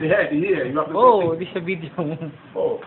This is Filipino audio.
Yeah, yeah, you have to Oh, di sa video. Oh.